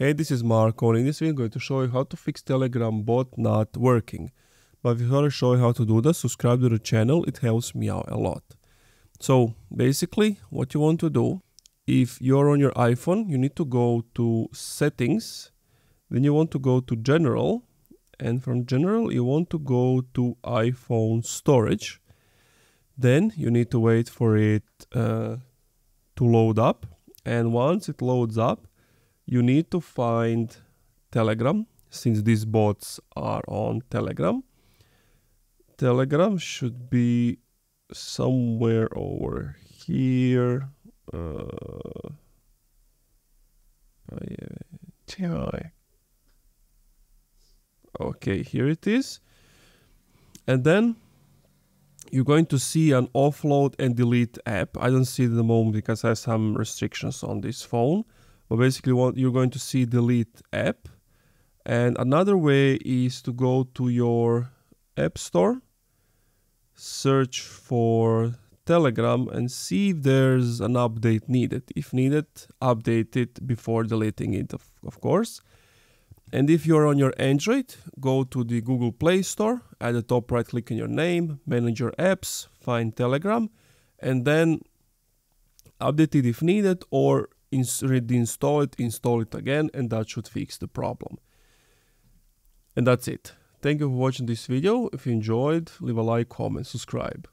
Hey, this is Marko and in this video I'm going to show you how to fix Telegram bot not working. But before I show you how to do that, subscribe to the channel, it helps me out a lot. So basically what you want to do, if you're on your iPhone, you need to go to settings, then you want to go to general, and from general you want to go to iPhone storage. Then you need to wait for it uh, to load up and once it loads up you need to find telegram since these bots are on telegram telegram should be somewhere over here uh, okay here it is and then you're going to see an offload and delete app. I don't see it at the moment because I have some restrictions on this phone. But basically what you're going to see delete app. And another way is to go to your app store, search for Telegram and see if there's an update needed. If needed, update it before deleting it, of, of course. And if you're on your Android, go to the Google Play Store, at the top right click on your name, manage your apps, find Telegram, and then update it if needed or reinstall it, install it again, and that should fix the problem. And that's it. Thank you for watching this video. If you enjoyed, leave a like, comment, subscribe.